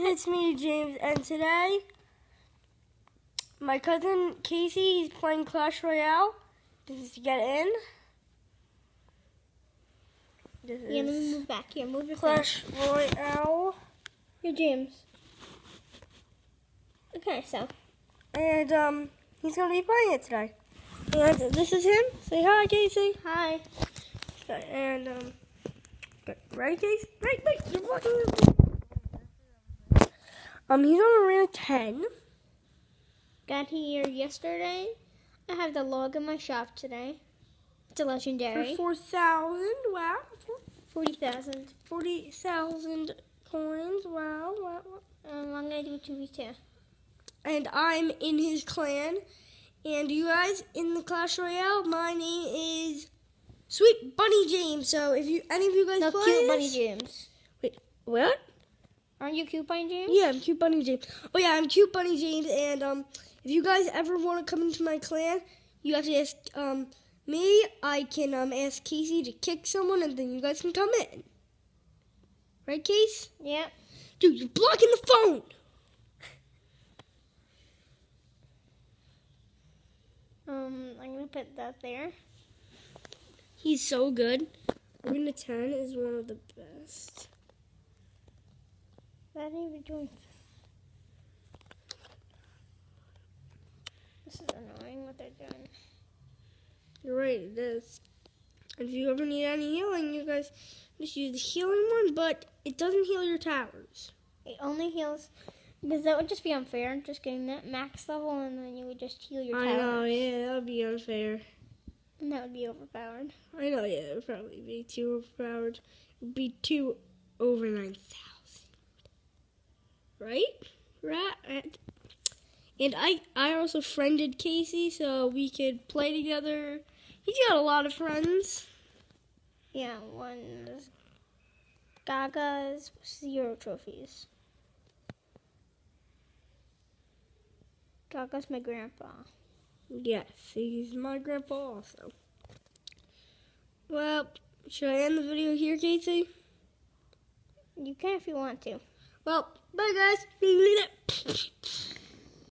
It's me, James, and today my cousin Casey is playing Clash Royale. This is to get in. This Yeah, let me move back here. Move your Clash Royale, Here, James. Okay, so and um, he's gonna be playing it today. And this is him. Say hi, Casey. hi. And um, ready, Casey? Wait, wait, you're blocking. Um, he's on arena ten. Got here yesterday. I have the log in my shop today. It's a For legendary. 4,000, wow. Forty thousand. 40,000 coins, wow, wow, wow. Um, I'm gonna do a two v two. And I'm in his clan. And you guys, in the Clash Royale, my name is Sweet Bunny James. So if you any of you guys No, play cute this, bunny James. Wait, what? Aren't you cute bunny James? Yeah, I'm Cute Bunny James. Oh yeah, I'm Cute Bunny James. And um, if you guys ever want to come into my clan, you have to ask um me. I can um ask Casey to kick someone, and then you guys can come in. Right, Case? Yeah. Dude, you're blocking the phone. Um, I'm gonna put that there. He's so good. Arena 10 is one of the best. Ain't even doing. This is annoying what they're doing. You're right, it is. If you ever need any healing, you guys just use the healing one, but it doesn't heal your towers. It only heals because that would just be unfair. Just getting that max level and then you would just heal your towers. I know, yeah, that would be unfair. And that would be overpowered. I know, yeah, it would probably be too overpowered. It would be too over 9,000. Right? Right? And I, I also friended Casey, so we could play together. He's got a lot of friends. Yeah, one is Gaga's zero trophies. Gaga's my grandpa. Yes, he's my grandpa also. Well, should I end the video here, Casey? You can if you want to. Well, bye guys.